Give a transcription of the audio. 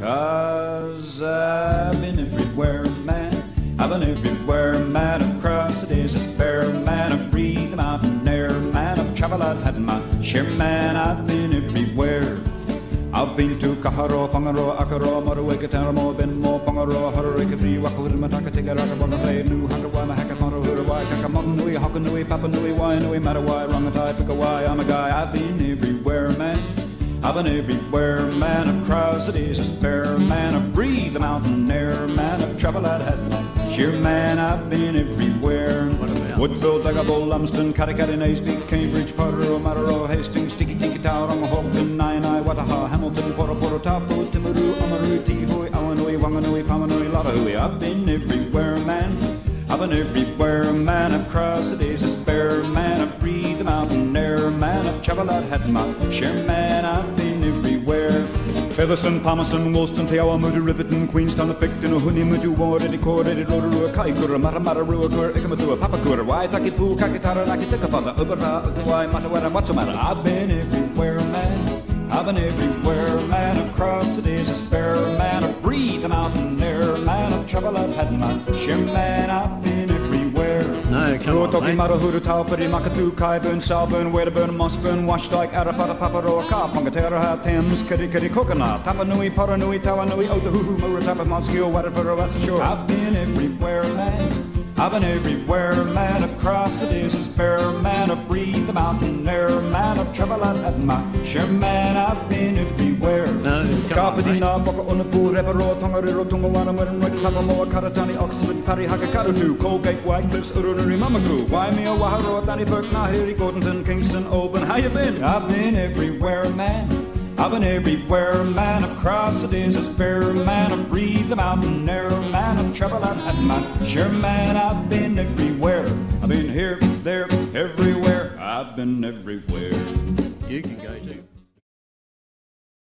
Cause I've been everywhere, man. I've been everywhere, man. Across the desert, bare man. I've breathed the mountain air, man. I've traveled, I've had my share, man. I've been everywhere. I've been to Kaharo, Fangaro, Akaro, Moraweka, Taramo, Benmo, Pangaro, Hororika, Waka, Mataka, Tigaraka, Bonare, New Hakawa, Hakamono, Hurawai, Kakamonui, Hakanui, Papa Nui, Wainui, Matawai, Rangatai, Pikawai, I'm a guy, I've been everywhere. I've been everywhere, man. I've crossed the desert, man. I've breathed the mountain air, man. I've traveled, I've had share, man. I've been everywhere. Woodville, Dagabo, Lumsden, Katikati, Naseby, Cambridge, Potter, Mataro, Hastings, Tiki Tiki Hogan, Nine Eye, Wataha, Hamilton, Poro Poro, Tapu, Timaru, Amaru, Tihui, Awanui, Wanganui, Pamanui, Latahui. I've been everywhere, man. I've been everywhere, man. I've crossed the desert, man. Man. I've had my share, man. I've been everywhere. Featherstone, Palmerston, Woolston, Te Awa, Riverton, Queenstown, Picton, Huni, Mudu, Ward, Eddie Cord, Eddie Rotorua, Kaikoura, Maramara, Ruakur, Ikamatua, Papakura, Waitaki, Poo, Kakitara, Naki, Tikafata, Ubara, Uguay, Matawara, matter? I've been everywhere, man. I've been everywhere, man. I've crossed the desert, man. I've breathed the mountain air, man. I've traveled, I've had my share, man. I've been everywhere. No, come on, Rotoki, mate. Marahuru, Taupari, Makatu, Kaiburn, Salburn, Wedderburn, Mossburn, Washdyke, Arafata, Paparoa, Ka, Pongatera, Thames, Kiri Kiri, Coconut, Tapanui, Paranui, Tawanui, Otahuhu, Muratapa, Moscow, Waterford, West Shore. I've been everywhere, man. I've been everywhere, man. I've crossed the desert, bare man. I've breathed the mountain air, man. I've traveled at my share, man. I've been everywhere. No, come on, mate. Kapatina, Reparo, Tongariro, Tungawana, Wettenroy, Papamoa, Karatani, Oxford, Hakakarutu, Colgate, Urunari, Mamaku, Waimea, oh, Waharo, Dannevirke, Nahiri, Gordonton, Kingston, Oban. How you been? I've been everywhere, man. I've been everywhere, man. I've crossed the desert, bare man. I've breathed the mountain air, man. I've traveled, I've had my share, man. I've been everywhere. I've been here, there, everywhere. I've been everywhere. You can go too.